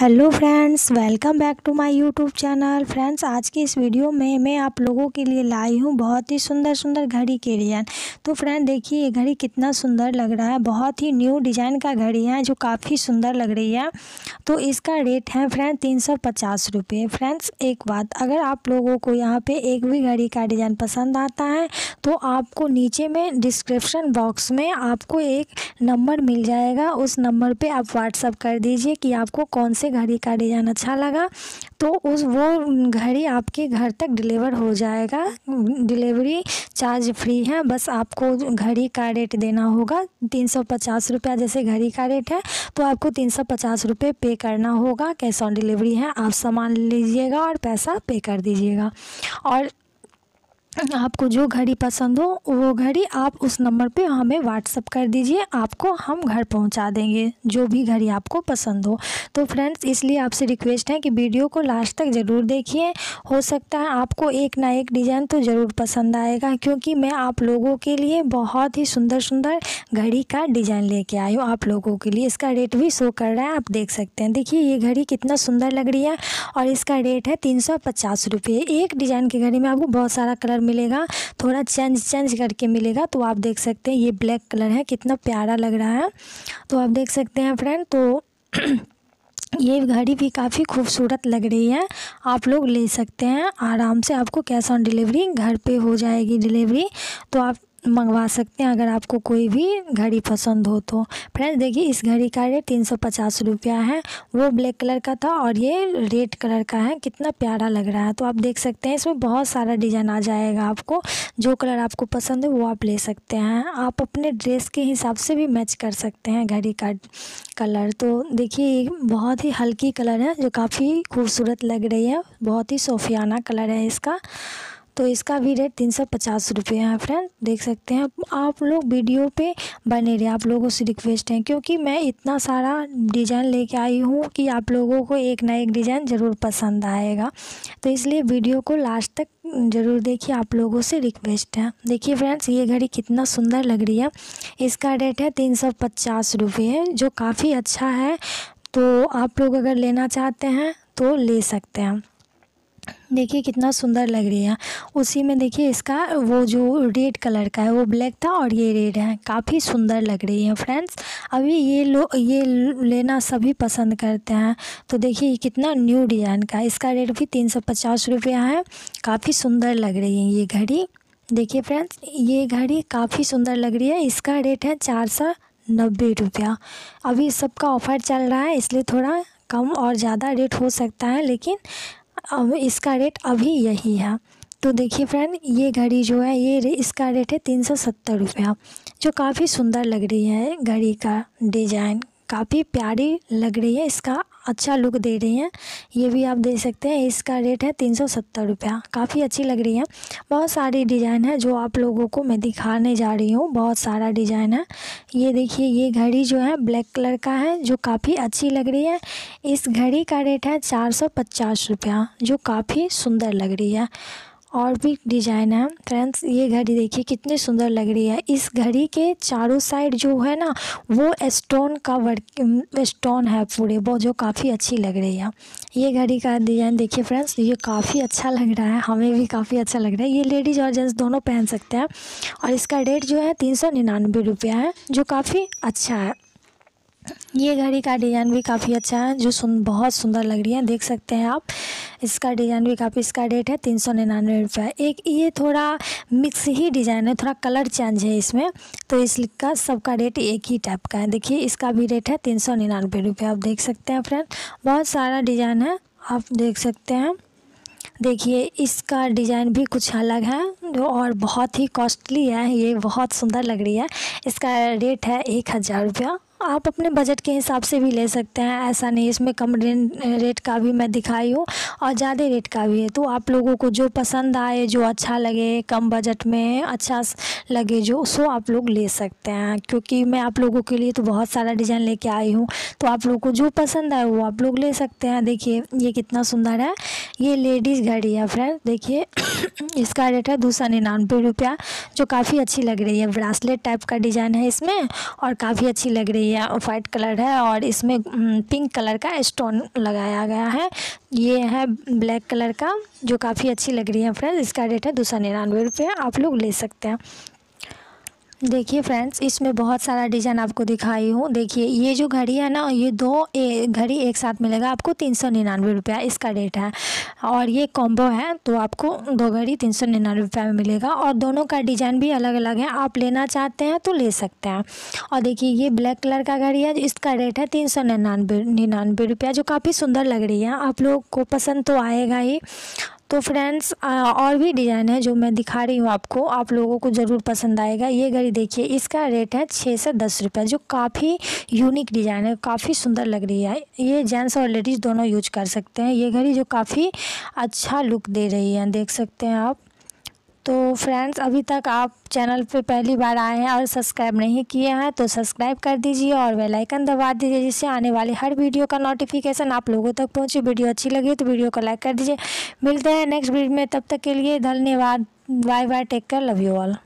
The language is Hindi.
Hello friends, welcome back to my YouTube channel. Friends, आज की इस वीडियो में मैं आप लोगों के लिए लाई हूँ बहुत ही सुंदर सुंदर घड़ी के डिज़ाइन। तो फ्रेंड, देखिए, ये घड़ी कितना सुंदर लग रहा है। बहुत ही न्यू डिज़ाइन का घड़ी है जो काफ़ी सुंदर लग रही है। तो इसका रेट है फ्रेंड तीन सौ पचास रुपये। फ्रेंड्स, एक बात, अगर आप लोगों को यहाँ पर एक भी घड़ी का डिज़ाइन पसंद आता है तो आपको नीचे में डिस्क्रिप्शन बॉक्स में आपको एक नंबर मिल जाएगा। उस नंबर पर आप व्हाट्सअप कर दीजिए कि आपको कौन से घड़ी का डिज़ाइन अच्छा लगा। तो उस, वो घड़ी आपके घर तक डिलीवर हो जाएगा। डिलीवरी चार्ज फ्री है, बस आपको घड़ी का रेट देना होगा। तीन सौ पचास रुपया जैसे घड़ी का रेट है तो आपको तीन सौ पचास रुपये पे करना होगा। कैश ऑन डिलीवरी है, आप सामान लीजिएगा और पैसा पे कर दीजिएगा। और आपको जो घड़ी पसंद हो, वो घड़ी आप उस नंबर पे हमें व्हाट्सअप कर दीजिए, आपको हम घर पहुँचा देंगे, जो भी घड़ी आपको पसंद हो। तो फ्रेंड्स इसलिए आपसे रिक्वेस्ट है कि वीडियो को लास्ट तक ज़रूर देखिए। हो सकता है आपको एक ना एक डिज़ाइन तो ज़रूर पसंद आएगा, क्योंकि मैं आप लोगों के लिए बहुत ही सुंदर सुंदर घड़ी का डिज़ाइन लेके आई हूँ। आप लोगों के लिए इसका रेट भी शो कर रहा है, आप देख सकते हैं। देखिए, ये घड़ी कितना सुंदर लग रही है और इसका रेट है तीन सौ एक डिज़ाइन की घड़ी में आपको बहुत सारा कलर कलर मिलेगा, थोड़ा चेंज चेंज करके मिलेगा तो आप देख सकते हैं ये ब्लैक कलर है, कितना प्यारा लग रहा है। तो आप देख सकते हैं फ्रेंड तो ये घड़ी भी काफ़ी खूबसूरत लग रही है। आप लोग ले सकते हैं, आराम से आपको कैश ऑन डिलीवरी घर पे हो जाएगी डिलीवरी तो आप मंगवा सकते हैं अगर आपको कोई भी घड़ी पसंद हो तो। फ्रेंड्स, देखिए, इस घड़ी का रेट तीन सौ पचास रुपया है। वो ब्लैक कलर का था और ये रेड कलर का है। कितना प्यारा लग रहा है। तो आप देख सकते हैं, इसमें बहुत सारा डिज़ाइन आ जाएगा आपको। जो कलर आपको पसंद है, वो आप ले सकते हैं। आप अपने ड्रेस के हिसाब से भी मैच कर सकते हैं घड़ी का कलर। तो देखिए बहुत ही हल्की कलर है, जो काफ़ी खूबसूरत लग रही है। बहुत ही सोफियाना कलर है इसका। तो इसका भी रेट तीन सौ पचास रुपये है फ्रेंड देख सकते हैं। आप लोग वीडियो पे बने रहे, आप लोगों से रिक्वेस्ट है, क्योंकि मैं इतना सारा डिज़ाइन लेके आई हूँ कि आप लोगों को एक ना एक डिज़ाइन ज़रूर पसंद आएगा। तो इसलिए वीडियो को लास्ट तक ज़रूर देखिए, आप लोगों से रिक्वेस्ट है। देखिए फ्रेंड्स ये घड़ी कितना सुंदर लग रही है। इसका रेट है तीन सौ पचास रुपये जो काफ़ी अच्छा है। तो आप लोग अगर लेना चाहते हैं तो ले सकते हैं। देखिए कितना सुंदर लग रही है। उसी में देखिए इसका वो जो रेड कलर का है वो ब्लैक था और ये रेड है। काफ़ी सुंदर लग रही है फ्रेंड्स। अभी ये लो, ये लेना सभी पसंद करते हैं। तो देखिए कितना न्यू डिज़ाइन का इसका रेट भी तीन सौ पचास रुपया है। काफ़ी सुंदर लग रही है ये घड़ी। देखिए फ्रेंड्स, ये घड़ी काफ़ी सुंदर लग रही है। इसका रेट है चार सौ नब्बे रुपया। अभी सबका ऑफ़र चल रहा है, इसलिए थोड़ा कम और ज़्यादा रेट हो सकता है, लेकिन अब इसका रेट अभी यही है। तो देखिए फ्रेंड ये घड़ी जो है, ये इसका रेट है तीन सौ सत्तर रुपया। जो काफ़ी सुंदर लग रही है घड़ी का डिज़ाइन काफ़ी प्यारी लग रही है इसका अच्छा लुक दे रही हैं। ये भी आप देख सकते हैं, इसका रेट है तीन सौ सत्तर रुपया। काफ़ी अच्छी लग रही है। बहुत सारी डिज़ाइन है जो आप लोगों को मैं दिखाने जा रही हूँ। बहुत सारा डिज़ाइन है। ये देखिए, ये घड़ी जो है ब्लैक कलर का है, जो काफ़ी अच्छी लग रही है। इस घड़ी का रेट है चार सौ पचास रुपया, जो काफ़ी सुंदर लग रही है। और भी डिज़ाइन है। फ्रेंड्स, ये घड़ी देखिए, कितनी सुंदर लग रही है। इस घड़ी के चारों साइड जो है ना, वो स्टोन का वर्क स्टोन है पूरे। वो जो काफ़ी अच्छी लग रही है। ये घड़ी का डिज़ाइन देखिए फ्रेंड्स, ये काफ़ी अच्छा लग रहा है। हमें भी काफ़ी अच्छा लग रहा है। ये लेडीज़ और जेंट्स दोनों पहन सकते हैं। और इसका रेट जो है, तीन सौ निन्यानवे रुपया है, जो काफ़ी अच्छा है। ये घड़ी का डिज़ाइन भी काफ़ी अच्छा है, जो सुन, बहुत सुंदर लग रही है। देख सकते हैं आप। इसका डिज़ाइन भी काफ़ी इसका रेट है, तीन सौ निन्यानवे रुपये। एक ये थोड़ा मिक्स ही डिज़ाइन है, थोड़ा कलर चेंज है इसमें। तो इसका सबका रेट एक ही टाइप का है। देखिए, इसका भी रेट है, तीन सौ निन्यानवे रुपये। आप देख सकते हैं फ्रेंड बहुत सारा डिज़ाइन है, आप देख सकते हैं। देखिए, इसका डिज़ाइन भी कुछ अलग है और बहुत ही कॉस्टली है, ये बहुत सुंदर लग रही है। इसका रेट है एक हज़ार रुपया। आप अपने बजट के हिसाब से भी ले सकते हैं। ऐसा नहीं, इसमें कम रेट का भी मैं दिखाई हूँ और ज़्यादा रेट का भी है। तो आप लोगों को जो पसंद आए, जो अच्छा लगे, कम बजट में अच्छा लगे जो, सो आप लोग ले सकते हैं। क्योंकि मैं आप लोगों के लिए तो बहुत सारा डिज़ाइन लेके आई हूँ। तो आप लोगों को जो पसंद आए, वो आप लोग ले सकते हैं। देखिए, ये कितना सुंदर है। ये लेडीज़ घड़ी है फ्रेंड्स देखिए। इसका रेट है दो सौ निन्यानवे रुपया, जो काफ़ी अच्छी लग रही है। ब्रासलेट टाइप का डिज़ाइन है इसमें और काफ़ी अच्छी लग रही है। वाइट कलर है और इसमें पिंक कलर का स्टोन लगाया गया है। ये है ब्लैक कलर का, जो काफ़ी अच्छी लग रही है फ्रेंड्स। इसका रेट है दो सौ निन्यानवे रुपये। आप लोग ले सकते हैं। देखिए फ्रेंड्स इसमें बहुत सारा डिज़ाइन आपको दिखाई हूँ। देखिए ये जो घड़ी है ना ये दो ए, घड़ी एक साथ मिलेगा आपको तीन सौ निन्यानवे रुपया इसका रेट है। और ये कॉम्बो है तो आपको दो घड़ी तीन सौ निन्यानवे रुपये में मिलेगा। और दोनों का डिज़ाइन भी अलग अलग है। आप लेना चाहते हैं तो ले सकते हैं। और देखिए ये ब्लैक कलर का घड़ी है इसका रेट है तीन सौ निन्यानवे निन्यानवे रुपया जो काफ़ी सुंदर लग रही है। आप लोग को पसंद तो आएगा ही। तो फ्रेंड्स और भी डिज़ाइन है जो मैं दिखा रही हूँ आपको, आप लोगों को ज़रूर पसंद आएगा। ये घड़ी देखिए, इसका रेट है छः से दस रुपये, जो काफ़ी यूनिक डिज़ाइन है, काफ़ी सुंदर लग रही है। ये जेंट्स और लेडीज़ दोनों यूज़ कर सकते हैं। ये घड़ी जो काफ़ी अच्छा लुक दे रही है, देख सकते हैं आप। तो फ्रेंड्स, अभी तक आप चैनल पे पहली बार आए हैं और सब्सक्राइब नहीं किए हैं तो सब्सक्राइब कर दीजिए और बेल आइकन दबा दीजिए, जिससे आने वाली हर वीडियो का नोटिफिकेशन आप लोगों तक पहुँचे। वीडियो अच्छी लगी तो वीडियो को लाइक कर दीजिए। मिलते हैं नेक्स्ट वीडियो में, तब तक के लिए धन्यवाद। Bye bye take care love you all